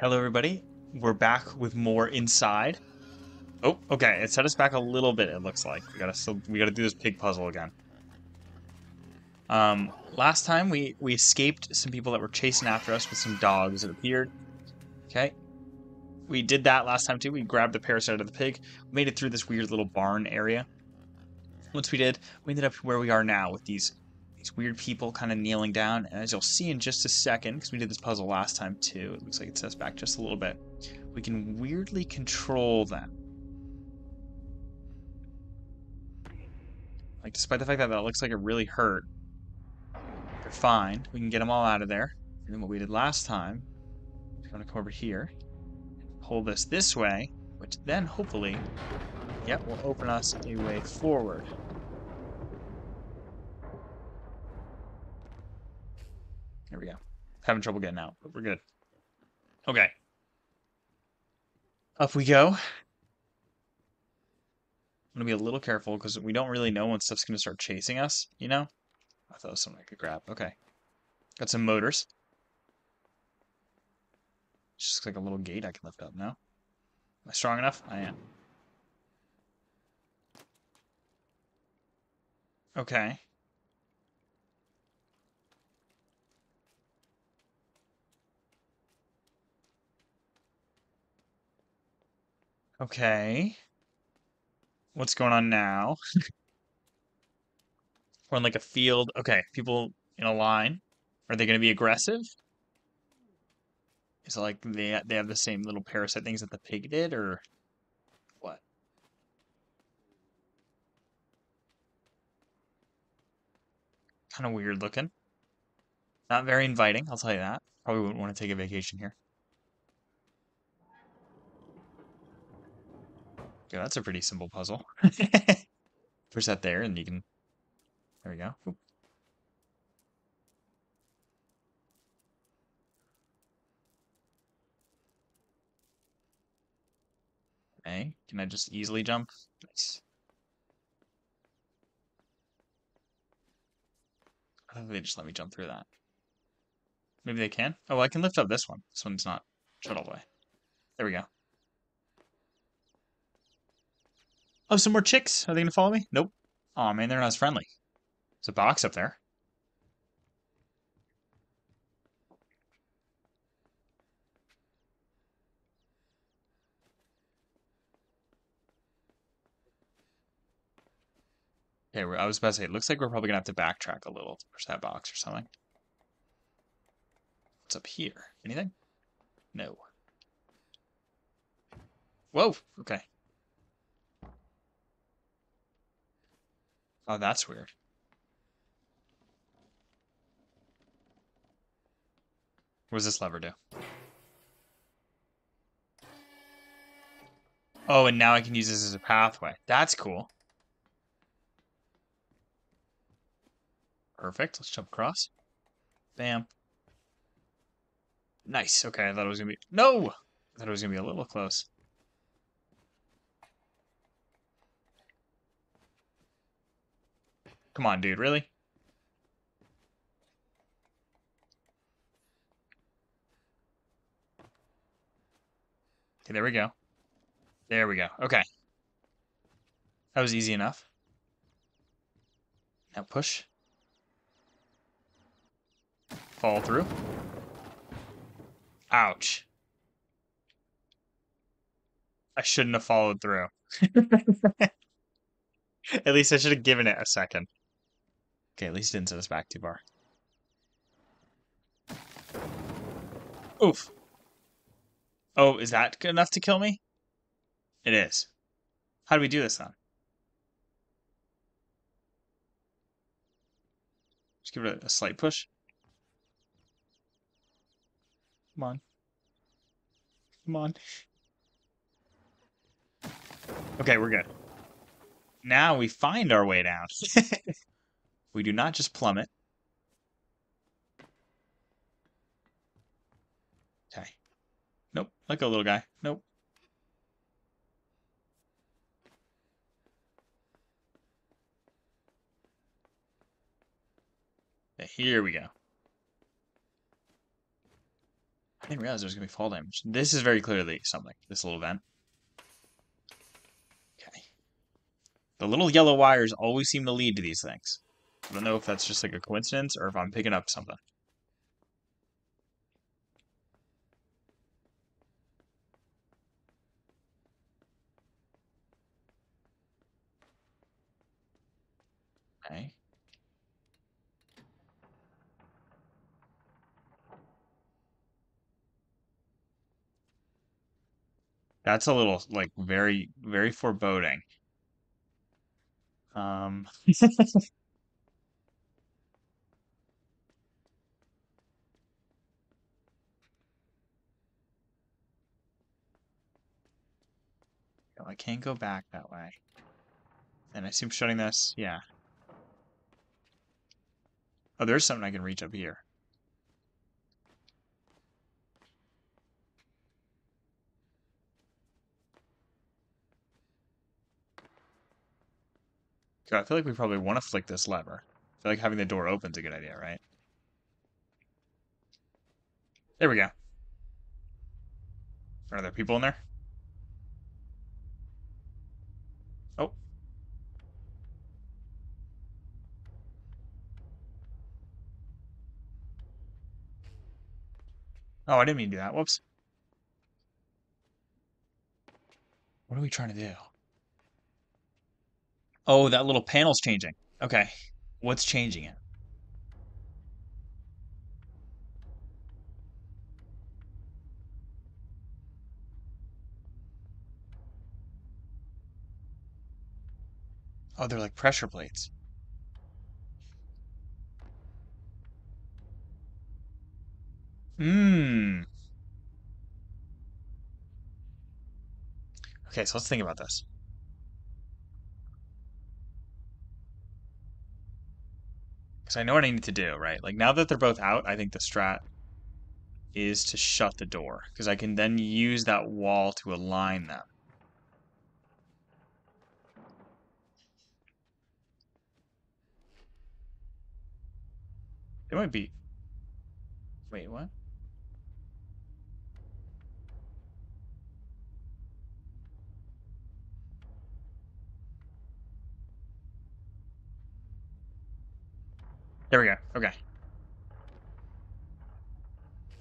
Hello, everybody. We're back with more inside. Oh, okay. It set us back a little bit. It looks like we gotta still we gotta do this pig puzzle again. Um, last time we we escaped some people that were chasing after us with some dogs that appeared. Okay, we did that last time too. We grabbed the parasite of the pig, made it through this weird little barn area. Once we did, we ended up where we are now with these weird people kind of kneeling down. And as you'll see in just a second, because we did this puzzle last time too, it looks like it sets back just a little bit. We can weirdly control them. Like, despite the fact that that looks like it really hurt, they're fine. We can get them all out of there. And then what we did last time, we're going to come over here, pull this this way, which then hopefully, yep, will open us a way forward. There we go. Having trouble getting out, but we're good. Okay. Up we go. I'm gonna be a little careful because we don't really know when stuff's gonna start chasing us, you know? I thought it was something I could grab. Okay. Got some motors. Just like a little gate I can lift up now. Am I strong enough? I am. Okay. Okay. What's going on now? We're on like a field. Okay, people in a line. Are they going to be aggressive? Is it like they they have the same little parasite things that the pig did, or what? Kind of weird looking. Not very inviting, I'll tell you that. Probably wouldn't want to take a vacation here. Yeah, that's a pretty simple puzzle. Push that there, and you can. There we go. Oop. Okay, can I just easily jump? Nice. I think they just let me jump through that. Maybe they can? Oh, well, I can lift up this one. This one's not shut all the way. There we go. Oh, some more chicks. Are they gonna follow me? Nope. Oh man, they're not as friendly. There's a box up there. Okay, I was about to say, it looks like we're probably gonna have to backtrack a little to push that box or something. What's up here? Anything? No. Whoa, okay. Oh, that's weird. What does this lever do? Oh, and now I can use this as a pathway. That's cool. Perfect. Let's jump across. Bam. Nice. Okay, I thought it was going to be... No! I thought it was going to be a little close. Come on, dude, really? Okay, there we go. There we go. Okay. That was easy enough. Now push. Fall through. Ouch. I shouldn't have followed through. At least I should have given it a second. Okay, at least it didn't set us back too far. Oof. Oh, is that good enough to kill me? It is. How do we do this then? Just give it a, a slight push. Come on. Come on. Okay, we're good. Now we find our way down. We do not just plummet. Okay. Nope. Let go, little guy. Nope. Here we go. I didn't realize there was going to be fall damage. This is very clearly something, this little vent. Okay. The little yellow wires always seem to lead to these things. I don't know if that's just like a coincidence or if I'm picking up something. Okay. That's a little like very very foreboding. Um I can't go back that way. And I assume shutting this, yeah. Oh, there's something I can reach up here. God, I feel like we probably want to flick this lever. I feel like having the door open is a good idea, right? There we go. Are there people in there? Oh, I didn't mean to do that. Whoops. What are we trying to do? Oh, that little panel's changing. Okay. What's changing it? Oh, they're like pressure plates. Mmm. Okay, so let's think about this. Because I know what I need to do, right? Like, now that they're both out, I think the strat is to shut the door. Because I can then use that wall to align them. It might be... Wait, what? There we go. Okay.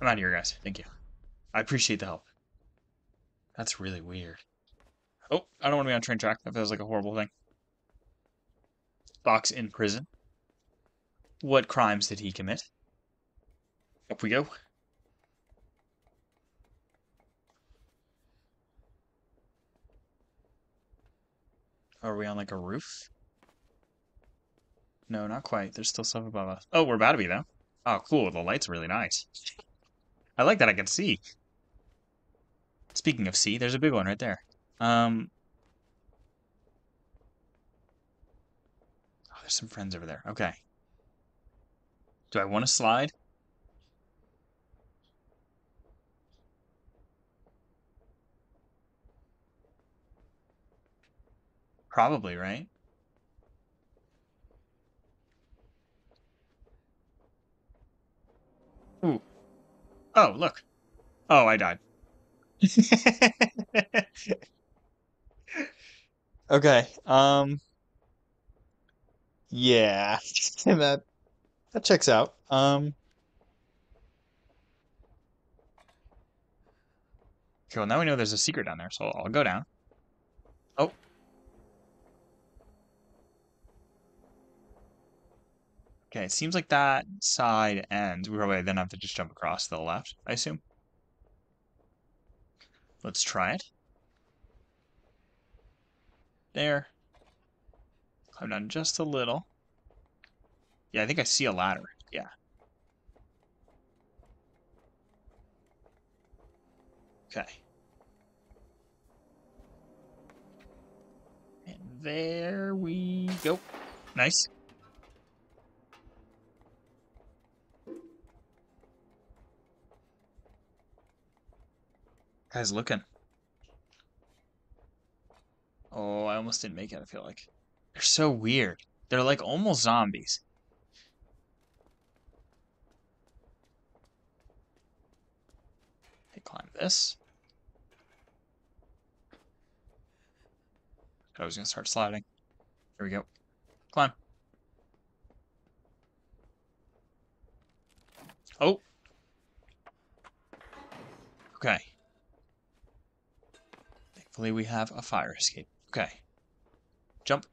I'm out of here, guys. Thank you. I appreciate the help. That's really weird. Oh, I don't want to be on train track. That feels like a horrible thing. Fox in prison. What crimes did he commit? Up we go. Are we on like a roof? No, not quite. There's still stuff above us. Oh, we're about to be, though. Oh, cool. The light's really nice. I like that I can see. Speaking of see, there's a big one right there. Um. Oh, there's some friends over there. Okay. Do I want to slide? Probably, right? Ooh. Oh, look. Oh, I died. okay. Um. Yeah. that that checks out. Um. Okay, well now we know there's a secret down there, so I'll go down. Oh. Okay, it seems like that side ends. We probably then have to just jump across to the left, I assume. Let's try it. There. Climb down just a little. Yeah, I think I see a ladder. Yeah. Okay. And there we go. Nice. Guy's looking. Oh, I almost didn't make it, I feel like. They're so weird. They're like almost zombies. Okay, climb this. I was gonna start sliding. Here we go. Climb. Oh. Okay. Thankfully, we have a fire escape. Okay. Jump.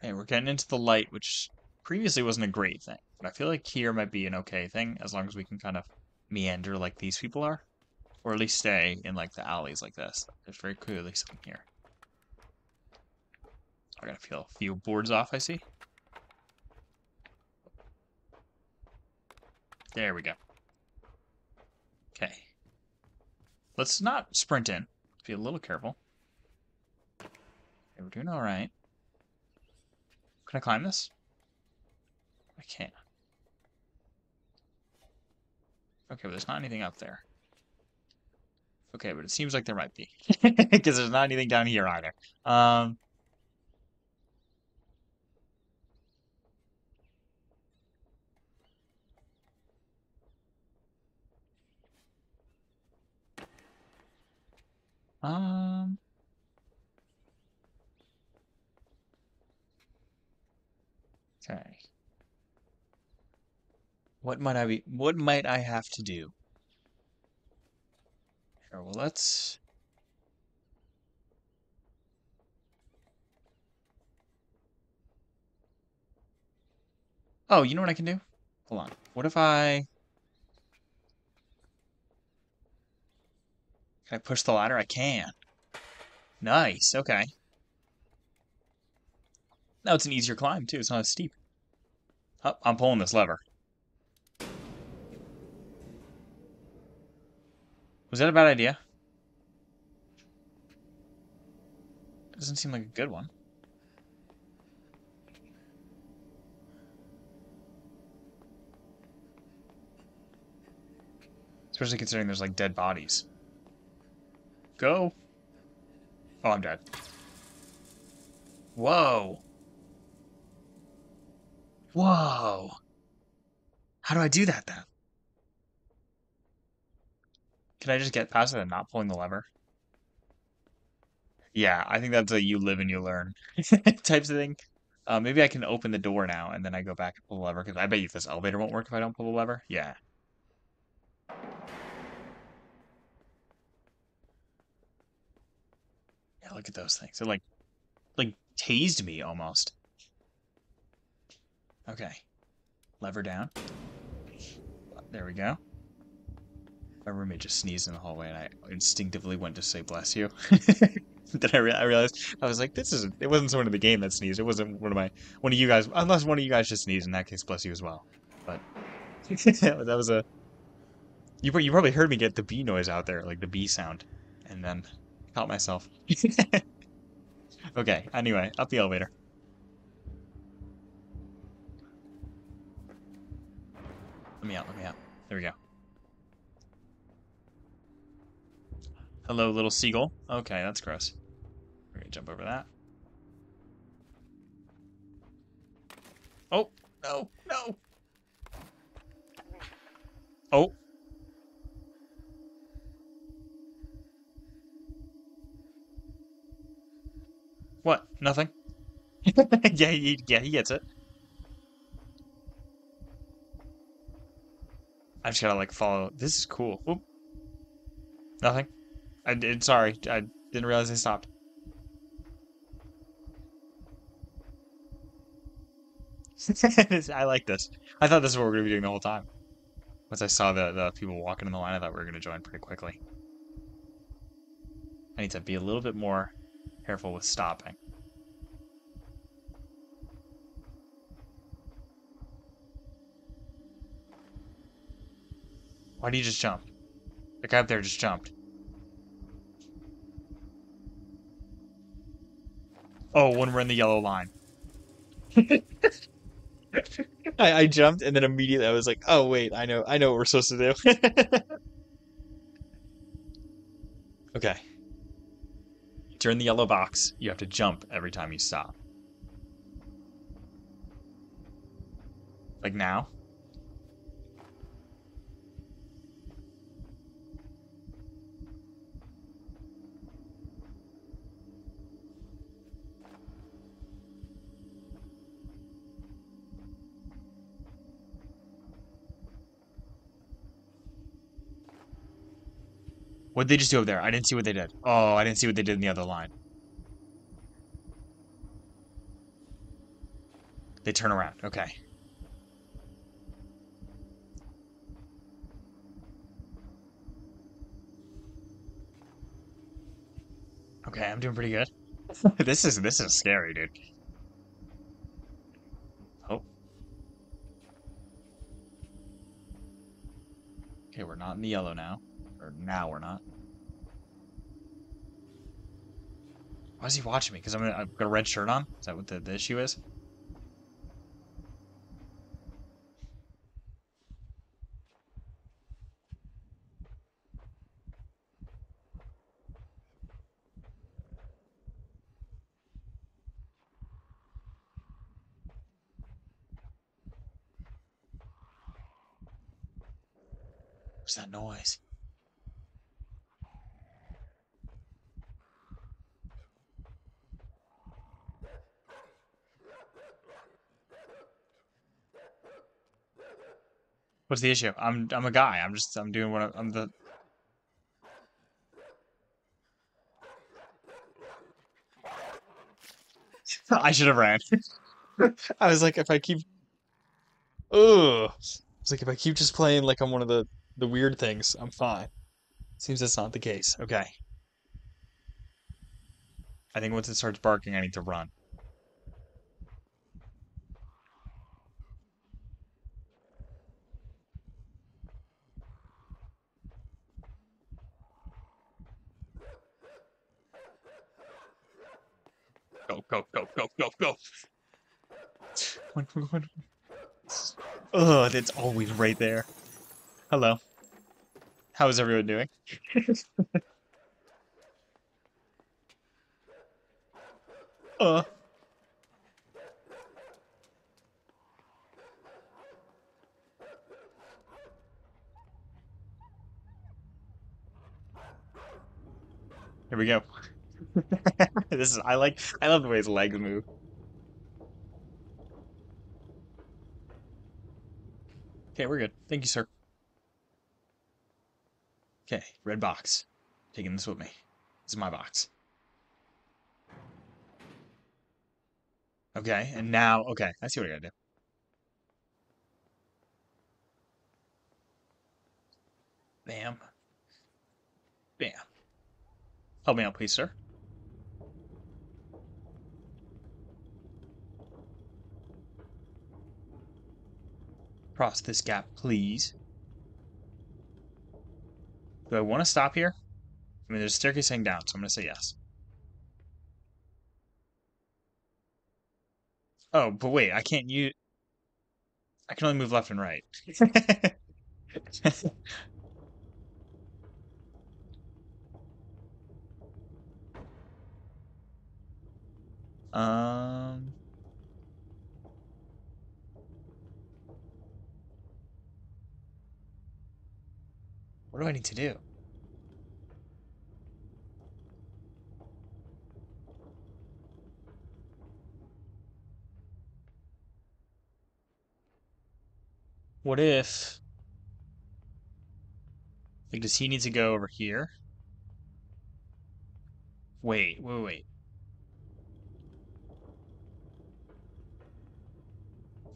Hey, we're getting into the light, which previously wasn't a great thing. But I feel like here might be an okay thing, as long as we can kind of meander like these people are. Or at least stay in like the alleys like this. There's very clearly something here. I gotta feel a few boards off, I see. There we go. Okay. Let's not sprint in. Be a little careful. Okay, we're doing alright. Can I climb this? I can't. Okay, but there's not anything up there. Okay, but it seems like there might be. Because there's not anything down here either. Um, um, okay. What might I be, what might I have to do? Here, well, let's... Oh, you know what I can do? Hold on. What if I... Can I push the ladder? I can. Nice, okay. Now it's an easier climb, too. It's not as steep. Oh, I'm pulling this lever. Was that a bad idea? Doesn't seem like a good one. Especially considering there's like dead bodies. Go. Oh, I'm dead. Whoa. Whoa. How do I do that then? Can I just get past it and not pulling the lever? Yeah, I think that's a you live and you learn types of thing. Uh, maybe I can open the door now and then I go back and pull the lever because I bet you this elevator won't work if I don't pull the lever. Yeah. Yeah, look at those things. They're like, like tased me almost. Okay. Lever down. There we go. My roommate just sneezed in the hallway, and I instinctively went to say "bless you." then I, re I, realized I was like, "This is it wasn't someone in the game that sneezed. It wasn't one of my one of you guys, unless one of you guys just sneezed. In that case, bless you as well." But that was a you you probably heard me get the bee noise out there, like the bee sound, and then caught myself. okay. Anyway, up the elevator. Let me out. Let me out. There we go. Hello, little seagull. Okay, that's gross. We're gonna jump over that. Oh, no, no. Oh. What? Nothing? yeah, he, yeah, he gets it. I just gotta, like, follow. This is cool. Whoop. Nothing. I did. Sorry, I didn't realize I stopped. I like this. I thought this is what we are gonna be doing the whole time. Once I saw the the people walking in the line, I thought we were gonna join pretty quickly. I need to be a little bit more careful with stopping. Why do you just jump? The guy up there just jumped. Oh, when we're in the yellow line. I, I jumped and then immediately I was like, oh wait, I know I know what we're supposed to do. okay. Turn the yellow box. You have to jump every time you stop. Like now. What'd they just do over there? I didn't see what they did. Oh, I didn't see what they did in the other line. They turn around. Okay. Okay, I'm doing pretty good. this is this is scary, dude. Oh. Okay, we're not in the yellow now. Or now we're not. Why is he watching me? Because I'm I've got a red shirt on? Is that what the, the issue is? What's that noise? What's the issue? I'm I'm a guy. I'm just I'm doing what I, I'm the. I should have ran. I was like, if I keep, ugh. It's like if I keep just playing like I'm one of the the weird things, I'm fine. Seems that's not the case. Okay. I think once it starts barking, I need to run. Go, go, go, go, go, go. Come on, come on. Ugh, it's always right there. Hello. How is everyone doing? uh. Here we go. this is I like I love the way his legs move. Okay, we're good. Thank you, sir. Okay, red box. Taking this with me. This is my box. Okay, and now, okay, I see what I gotta do. Bam. Bam. Help me out, please, sir. Cross this gap, please. Do I want to stop here? I mean, there's a staircase heading down, so I'm going to say yes. Oh, but wait, I can't use... I can only move left and right. um... What do I need to do? What if... Like, does he need to go over here? Wait, wait, wait.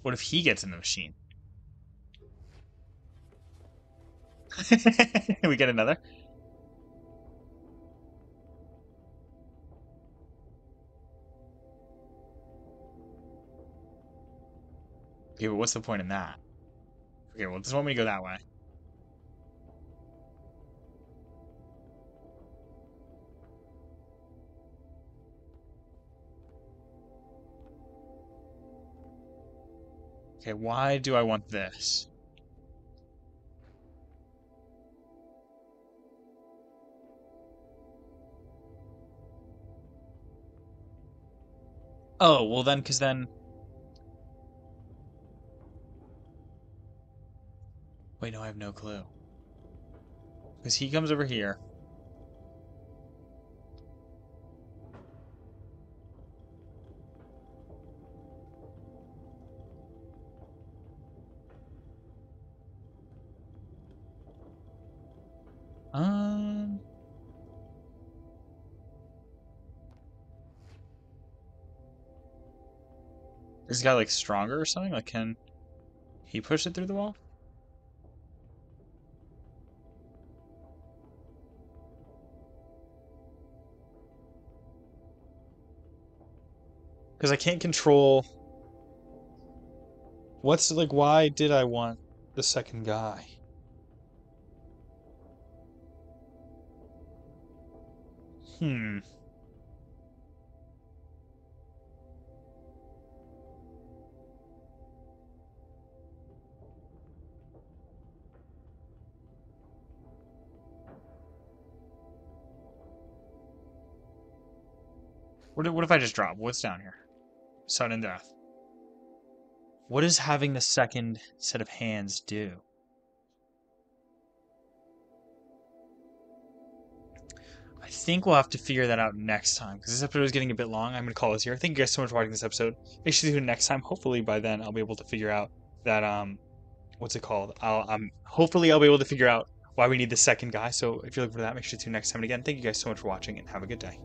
What if he gets in the machine? we get another? Okay, but what's the point in that? Okay, well, does want me to go that way? Okay, why do I want this? Oh, well then, because then... Wait, no, I have no clue. Because he comes over here. Is this guy like stronger or something? Like, can he push it through the wall? Because I can't control. What's like, why did I want the second guy? Hmm. What if, what if I just drop? What's down here? Sudden death. What does having the second set of hands do? I think we'll have to figure that out next time because this episode is getting a bit long. I'm going to call this here. Thank you guys so much for watching this episode. Make sure to tune next time. Hopefully by then I'll be able to figure out that um, what's it called? I'll um, hopefully I'll be able to figure out why we need the second guy. So if you're looking for that, make sure to tune next time. And again, thank you guys so much for watching and have a good day.